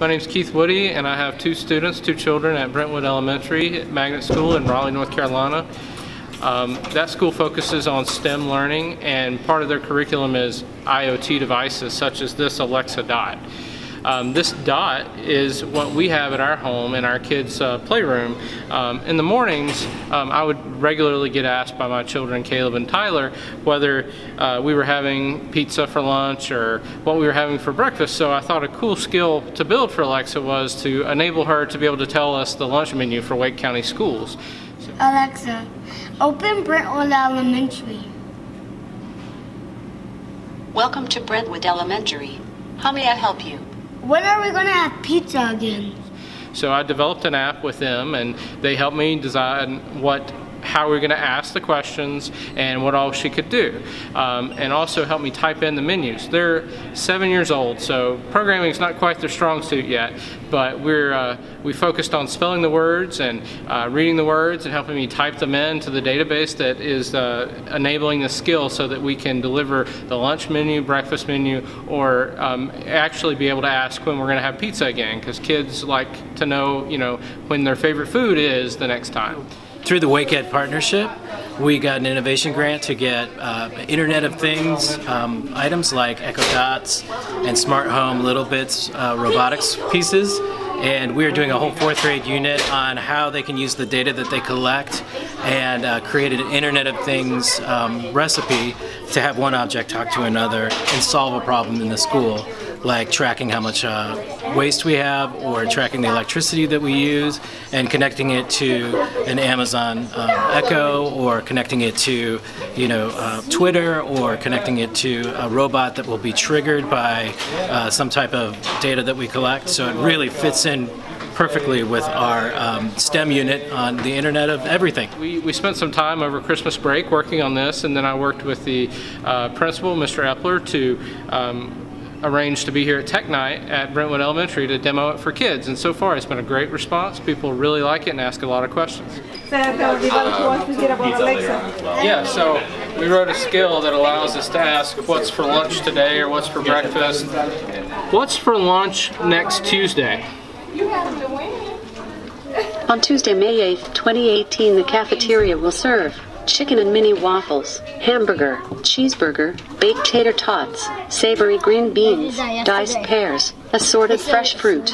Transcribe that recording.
My name is Keith Woodie, and I have two students, two children at Brentwood Elementary Magnet School in Raleigh, North Carolina. Um, that school focuses on STEM learning, and part of their curriculum is IoT devices such as this Alexa Dot. Um, this dot is what we have at our home in our kids' uh, playroom. Um, in the mornings, um, I would regularly get asked by my children, Caleb and Tyler, whether uh, we were having pizza for lunch or what we were having for breakfast. So I thought a cool skill to build for Alexa was to enable her to be able to tell us the lunch menu for Wake County schools. So Alexa, open Brentwood Elementary. Welcome to Brentwood Elementary. How may I help you? When are we to have pizza again? So I developed an app with them and they helped me design what how we are going to ask the questions and what all she could do. Um, and also help me type in the menus. They're seven years old, so programming is not quite their strong suit yet, but we're, uh, we focused on spelling the words and uh, reading the words and helping me type them in to the database that is uh, enabling the skill so that we can deliver the lunch menu, breakfast menu, or um, actually be able to ask when we're going to have pizza again, because kids like to know, you know, when their favorite food is the next time. Through the WakeEd partnership, we got an innovation grant to get uh, Internet of Things um, items like Echo Dots and Smart Home Little Bits uh, robotics pieces. And we're doing a whole fourth grade unit on how they can use the data that they collect and uh, an Internet of Things um, recipe to have one object talk to another and solve a problem in the school like tracking how much uh, waste we have or tracking the electricity that we use and connecting it to an Amazon um, Echo or connecting it to you know uh, Twitter or connecting it to a robot that will be triggered by uh, some type of data that we collect so it really fits in perfectly with our um, STEM unit on the Internet of Everything. We, we spent some time over Christmas break working on this and then I worked with the uh, principal, Mr. Epler, to um, arranged to be here at Tech Night at Brentwood Elementary to demo it for kids. And so far, it's been a great response. People really like it and ask a lot of questions. Yeah, so we wrote a skill that allows us to ask what's for lunch today or what's for breakfast. What's for lunch next Tuesday? On Tuesday, May 8th, 2018, the cafeteria will serve chicken and mini waffles, hamburger, cheeseburger, baked tater tots, savory green beans, diced pears, assorted fresh fruit.